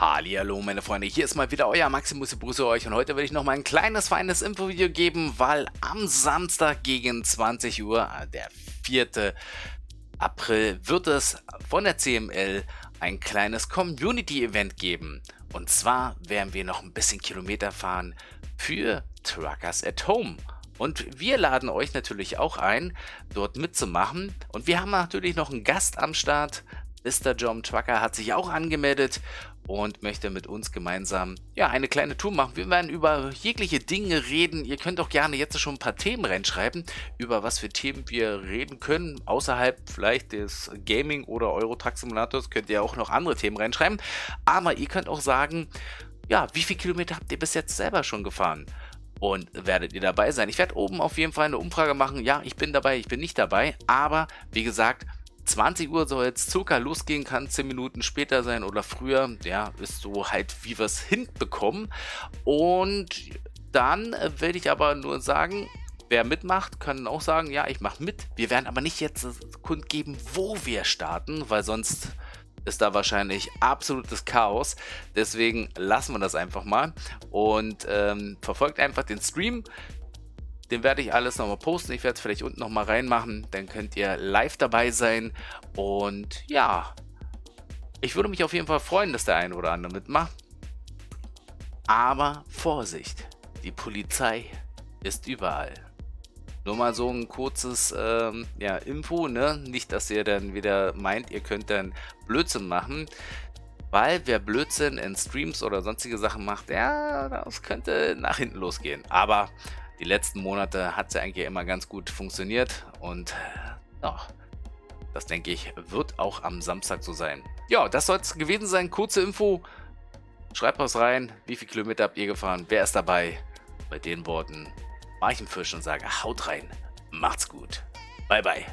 Hallo meine Freunde, hier ist mal wieder euer Maximus, ich begrüße euch und heute will ich noch mal ein kleines, feines Infovideo geben, weil am Samstag gegen 20 Uhr, äh, der 4. April, wird es von der CML ein kleines Community-Event geben. Und zwar werden wir noch ein bisschen Kilometer fahren für Truckers at Home. Und wir laden euch natürlich auch ein, dort mitzumachen. Und wir haben natürlich noch einen Gast am Start. Mr. John Trucker hat sich auch angemeldet und möchte mit uns gemeinsam ja eine kleine Tour machen. Wir werden über jegliche Dinge reden. Ihr könnt auch gerne jetzt schon ein paar Themen reinschreiben, über was für Themen wir reden können. Außerhalb vielleicht des Gaming oder Euro Truck Simulators könnt ihr auch noch andere Themen reinschreiben. Aber ihr könnt auch sagen, ja, wie viele Kilometer habt ihr bis jetzt selber schon gefahren? Und werdet ihr dabei sein? Ich werde oben auf jeden Fall eine Umfrage machen. Ja, ich bin dabei, ich bin nicht dabei. Aber wie gesagt, 20 Uhr soll jetzt circa losgehen, kann 10 Minuten später sein oder früher. Ja, ist so halt, wie wir es hinbekommen. Und dann werde ich aber nur sagen, wer mitmacht, kann auch sagen, ja, ich mache mit. Wir werden aber nicht jetzt kundgeben, wo wir starten, weil sonst ist da wahrscheinlich absolutes Chaos. Deswegen lassen wir das einfach mal und ähm, verfolgt einfach den Stream. Den werde ich alles nochmal posten. Ich werde es vielleicht unten nochmal reinmachen. Dann könnt ihr live dabei sein. Und ja, ich würde mich auf jeden Fall freuen, dass der eine oder andere mitmacht. Aber Vorsicht, die Polizei ist überall. Nur mal so ein kurzes ähm, ja, Info, ne? Nicht, dass ihr dann wieder meint, ihr könnt dann Blödsinn machen. Weil wer Blödsinn in Streams oder sonstige Sachen macht, ja, das könnte nach hinten losgehen. Aber die letzten Monate hat sie eigentlich immer ganz gut funktioniert und ja, das denke ich, wird auch am Samstag so sein. Ja, das soll es gewesen sein. Kurze Info. Schreibt was rein. Wie viele Kilometer habt ihr gefahren? Wer ist dabei? Bei den Worten mache ich einen Fisch und sage, haut rein. Macht's gut. Bye, bye.